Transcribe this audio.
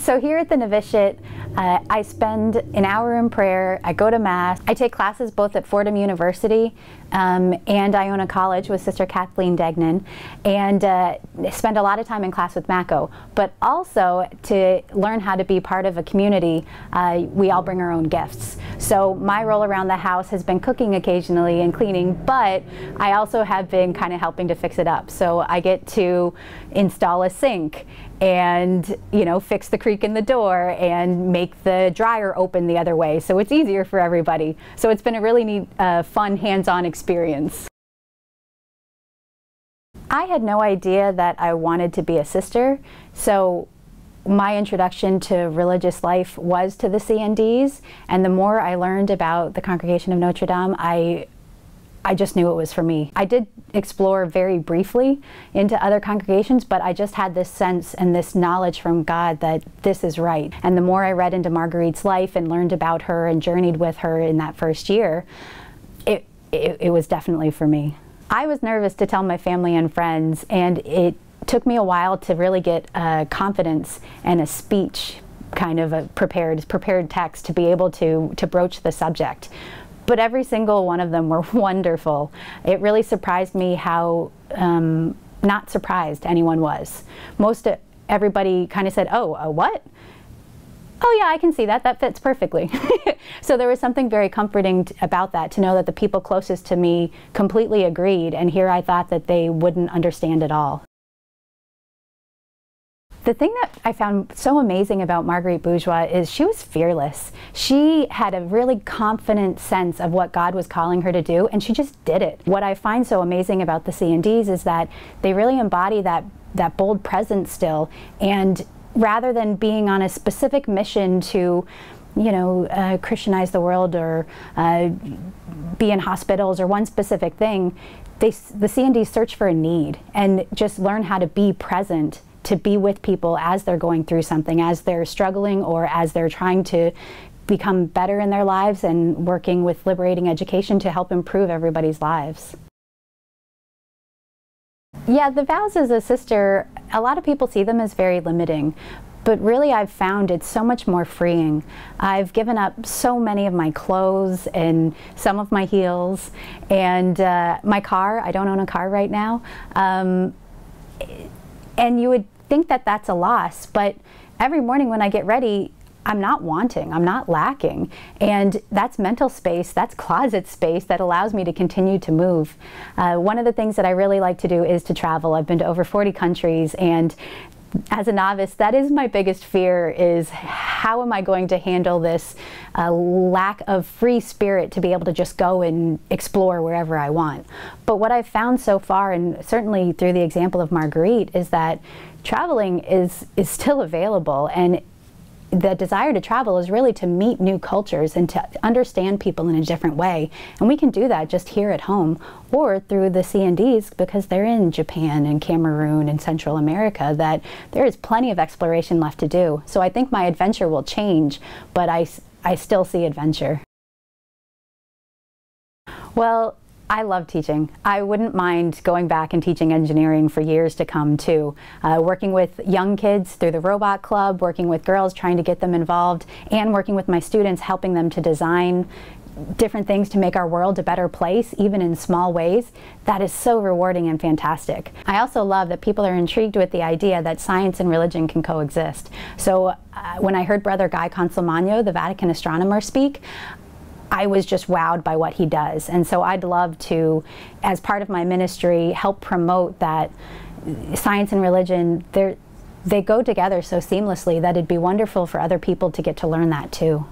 So here at the novitiate, uh, I spend an hour in prayer, I go to Mass, I take classes both at Fordham University um, and Iona College with Sister Kathleen Degnan, and uh, spend a lot of time in class with Mako. But also to learn how to be part of a community, uh, we all bring our own gifts. So my role around the house has been cooking occasionally and cleaning, but I also have been kind of helping to fix it up. So I get to install a sink and you know fix the creak in the door and make the dryer open the other way so it's easier for everybody so it's been a really neat uh, fun hands-on experience i had no idea that i wanted to be a sister so my introduction to religious life was to the CNDs, and the more I learned about the Congregation of Notre Dame, I I just knew it was for me. I did explore very briefly into other congregations, but I just had this sense and this knowledge from God that this is right. And the more I read into Marguerite's life and learned about her and journeyed with her in that first year, it, it, it was definitely for me. I was nervous to tell my family and friends, and it took me a while to really get uh, confidence and a speech kind of a prepared prepared text to be able to to broach the subject but every single one of them were wonderful. It really surprised me how um, not surprised anyone was. Most uh, everybody kind of said, "Oh, a what?" Oh yeah, I can see that. That fits perfectly. so there was something very comforting about that to know that the people closest to me completely agreed, and here I thought that they wouldn't understand at all. The thing that I found so amazing about Marguerite Bourgeoys is she was fearless. She had a really confident sense of what God was calling her to do, and she just did it. What I find so amazing about the CNDs is that they really embody that, that bold presence still, and rather than being on a specific mission to you know, uh, Christianize the world or uh, be in hospitals or one specific thing, they, the CNDs search for a need and just learn how to be present to be with people as they're going through something, as they're struggling or as they're trying to become better in their lives and working with liberating education to help improve everybody's lives. Yeah, the vows as a sister, a lot of people see them as very limiting, but really I've found it's so much more freeing. I've given up so many of my clothes and some of my heels and uh, my car. I don't own a car right now. Um, and you would think that that's a loss, but every morning when I get ready, I'm not wanting, I'm not lacking. And that's mental space, that's closet space that allows me to continue to move. Uh, one of the things that I really like to do is to travel. I've been to over 40 countries and as a novice, that is my biggest fear is how am I going to handle this uh, lack of free spirit to be able to just go and explore wherever I want. But what I've found so far, and certainly through the example of Marguerite, is that traveling is, is still available and the desire to travel is really to meet new cultures and to understand people in a different way. And we can do that just here at home or through the CNDs because they're in Japan and Cameroon and Central America that there is plenty of exploration left to do. So I think my adventure will change, but I, I still see adventure. Well, I love teaching. I wouldn't mind going back and teaching engineering for years to come too. Uh, working with young kids through the Robot Club, working with girls, trying to get them involved, and working with my students, helping them to design different things to make our world a better place, even in small ways, that is so rewarding and fantastic. I also love that people are intrigued with the idea that science and religion can coexist. So uh, when I heard Brother Guy Consolmagno, the Vatican astronomer, speak, I was just wowed by what he does. And so I'd love to, as part of my ministry, help promote that science and religion, they go together so seamlessly that it'd be wonderful for other people to get to learn that too.